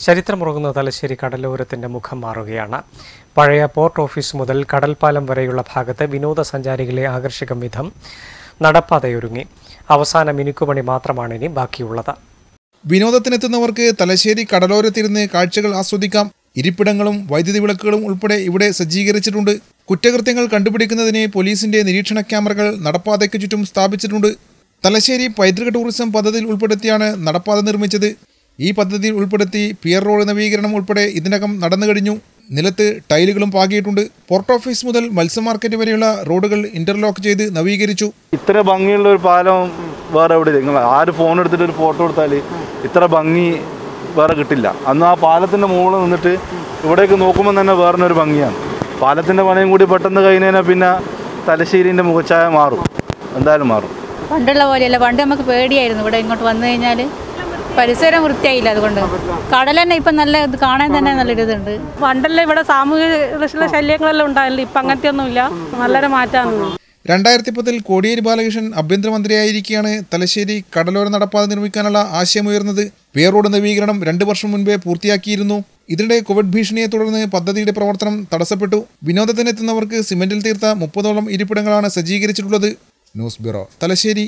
ചരിത്രമുറങ്ങുന്ന തലശ്ശേരി കടലോരത്തിന്റെ മുഖം മാറുകയാണ്. പഴയ പോർട്ട് ഓഫീസ് മുതൽ കടൽപ്പാലം വരെയുള്ള ഭാഗത്ത് വിനോദസഞ്ചാരികളെ ആകർഷിക്കും വിധം നടപ്പാതയൊരുങ്ങി. അവസാന മിനുക്കുപണി മാത്രമാണ് ഇനി ബാക്കിയുള്ളത്. വിനോദത്തിനെത്തുന്നവർക്ക് തലശ്ശേരി കടലോരത്തിരുന്ന് കാഴ്ചകൾ ആസ്വദിക്കാം. ഇരിപ്പിടങ്ങളും വൈദ്യുതി വിളക്കുകളും ഉൾപ്പെടെ ഇവിടെ സജ്ജീകരിച്ചിട്ടുണ്ട്. കുറ്റകൃത്യങ്ങൾ കണ്ടുപിടിക്കുന്നതിന് പോലീസിന്റെ നിരീക്ഷണ ക്യാമറകൾ നടപ്പാതയ്ക്ക് ചുറ്റും സ്ഥാപിച്ചിട്ടുണ്ട്. തലശ്ശേരി പൈതൃക ടൂറിസം പദ്ധതിയിൽ ഉൾപ്പെടുത്തിയാണ് നടപ്പാത നിർമ്മിച്ചത്. ഈ പദ്ധതിയിൽ ഉൾപ്പെടുത്തി പിയർ റോഡ് നവീകരണം ഉൾപ്പെടെ ഇതിനകം നടന്നു കഴിഞ്ഞു. നിലത്ത് ടൈലുകളും പാകിയിട്ടുണ്ട്. പോർട്ട് ഓഫീസ് മുതൽ മത്സ്യ മാർക്കറ്റ് വരെയുള്ള റോഡുകൾ ഇന്റർലോക്ക് ചെയ്ത് നവീകരിച്ചു. ഇത്ര ഭംഗിയുള്ള ഒരു പാലം വേറെ എവിടെ നിങ്ങൾ ആര് ഫോൺ എടുത്തിട്ട് ഒരു ഫോട്ടോ എടുത്താൽ ഇത്ര ഭംഗി വേറെ കിട്ടില്ല. അന്ന് ആ പാലത്തിന്റെ മുകളിൽ നിന്നിട്ട് ഇവിടേക്ക് നോക്കുമ്പോൾ തന്നെ വേറെ ഒരു ഭംഗിയാണ്. പാലത്തിന്റെ പണിയും കൂടി പെട്ടെന്ന് കഴിഞ്ഞാൽ പിന്നെ തലശ്ശേരിന്റെ മുഖച്ഛായ മാറും. എന്തായാലും മാറും. പണ്ടുള്ള പോലെയല്ല. പണ്ട് നമുക്ക് പേടിയായിരുന്നു. ഇവിടെ ഇങ്ങോട്ട് വന്നു കഴിഞ്ഞാൽ പരിസരം വൃത്തിയായില്ല അതുകൊണ്ട്. കടൽ തന്നെ ഇപ്പം നല്ല ഇത് കാണാൻ തന്നെ നല്ലൊരു ഇതുണ്ട് പണ്ടല്ലേ ഇവിടെ സാമൂഹിക ശല്യങ്ങളെല്ലാം ഉണ്ടായില്ല ഇപ്പം അങ്ങനത്തെ ഒന്നുമില്ല നല്ലൊരു മാറ്റമാണ്. രണ്ടായിരത്തി പത്തിൽ കോടിയേരി ബാലകൃഷ്ണൻ ആഭ്യന്തരമന്ത്രിയായിരിക്കെയാണ് തലശ്ശേരി കടലോര നടപ്പാത നിർമ്മിക്കാനുള്ള ആശയമുയർന്നത്. റോഡ് നവീകരണം രണ്ടു വർഷം മുൻപേ പൂർത്തിയാക്കിയിരുന്നു. ഇതിനിടെ കോവിഡ് ഭീഷണിയെ തുടർന്ന് പദ്ധതിയുടെ പ്രവർത്തനം തടസ്സപ്പെട്ടു. വിനോദത്തിനെത്തുന്നവർക്ക് സിമന്റിൽ തീർത്ത മുപ്പതോളം ഇരിപ്പിടങ്ങളാണ് സജ്ജീകരിച്ചിട്ടുള്ളത്. News bureau Thalassery.